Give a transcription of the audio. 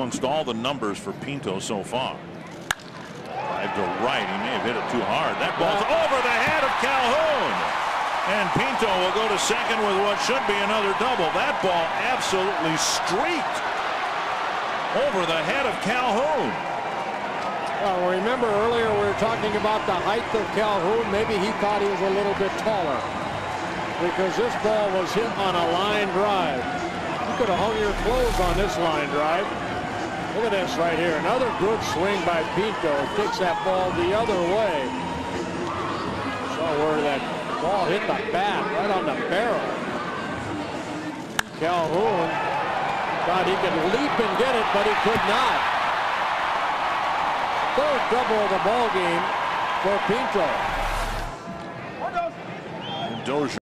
amongst all the numbers for Pinto so far. Drive to right. He may have hit it too hard. That ball's over the head of Calhoun. And Pinto will go to second with what should be another double. That ball absolutely streaked over the head of Calhoun. Well, remember earlier we were talking about the height of Calhoun. Maybe he thought he was a little bit taller because this ball was hit on a line drive. You could have hung your clothes on this line drive. Look at this right here. Another good swing by Pinto. Kicks that ball the other way. Saw where that ball hit the bat, right on the barrel. Calhoun thought he could leap and get it, but he could not third double of the ball game for Pinto. Dozier